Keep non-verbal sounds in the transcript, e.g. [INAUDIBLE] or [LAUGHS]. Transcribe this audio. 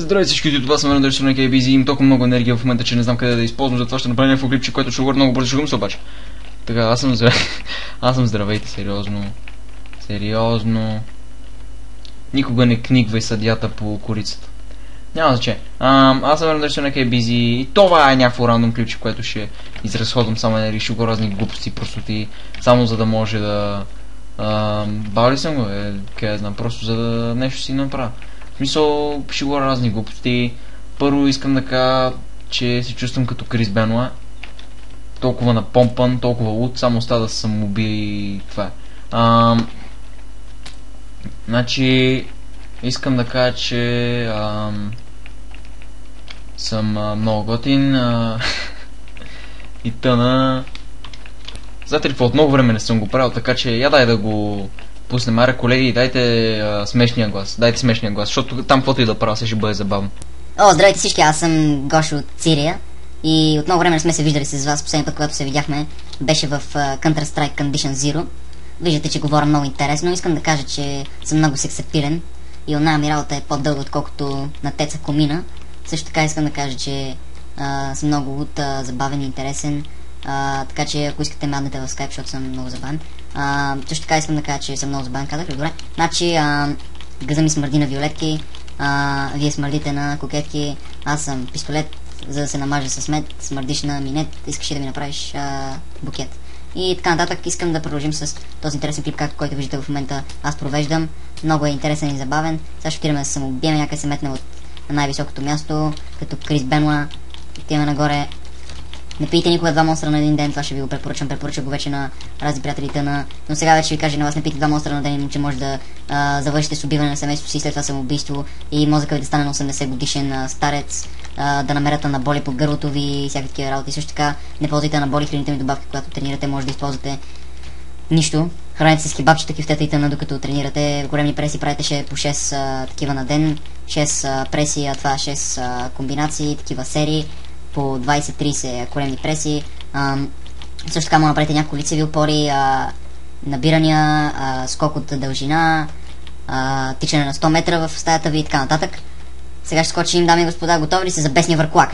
Здравейте всички, това съм Рендър на KBZ. Имам толкова много енергия в момента, че не знам къде да използвам, затова ще направя някакво клипче, което ще говоря много бързо, шугам се обаче. Така, аз съм здравейте. [LAUGHS] аз съм здравейте, сериозно. Сериозно. Никога не книгвай съдята по корицата. Няма значение. аз съм Рендър на KBZ и това е някакво рандом клипче, което ще изразходвам само енергия, ще го разни глупости, простоти, само за да може да... бали съм го, е, къде знам, просто за да нещо си направя смисъл, ще говоря разни глупости. Първо искам да кажа, че се чувствам като Крис Бенуа. Толкова напомпан, толкова луд, само остава да съм убил и това. А, значи, искам да кажа, че а, съм а, много готин а, [LAUGHS] и тъна. Знаете ли, от много време не съм го правил, така че я дай да го пуснем. Аре, колеги, дайте а, смешния глас. Дайте смешния глас, защото там каквото и да правя, ще бъде забавно. О, здравейте всички, аз съм Гошо от Сирия. И от много време не сме се виждали с вас. Последния път, когато се видяхме, беше в Counter-Strike Condition Zero. Виждате, че говоря много интересно. Искам да кажа, че съм много сексапилен. И оная ми работа е по-дълга, отколкото на Теца Комина. Също така искам да кажа, че а, съм много от а, забавен и интересен. А, така че ако искате ме аднете в Skype, защото съм много забавен. А, също така искам да кажа, че съм много забавен, казах? Добре. Значи, а, гъза ми смърди на виолетки, а, вие смърдите на кокетки, аз съм пистолет, за да се намажа с мед, смърдиш на минет, искаш ли да ми направиш а, букет. И така нататък искам да продължим с този интересен клип, как, който виждате в момента аз провеждам. Много е интересен и забавен. Сега ще отидем да се самоубием, някъде се метне от най-високото място, като Крис Бенуа. Отиваме нагоре, не пийте никога два монстра на един ден, това ще ви го препоръчам. Препоръчам го вече на разни приятелите на... Но сега вече ви кажа на вас, не пийте два монстра на ден, че може да а, завършите с убиване на семейството си, след това самоубийство и мозъка ви да стане на 80 годишен а, старец, а, да намерят на боли по гърлото ви и всякакви такива работи. Също така не ползвайте на боли хранителни добавки, когато тренирате, може да използвате нищо. Храните се с кебабчета, кифтета и тъна, докато тренирате. Големи преси правите по 6 а, такива на ден. 6 а, преси, а това 6 а, комбинации, такива серии по 20-30 колемни преси. А, също така му направите няколко лицеви опори, а, набирания, а, скок от дължина, а, тичане на 100 метра в стаята ви и така нататък. Сега ще скочим, дами и господа, готови ли се за бесния върклак?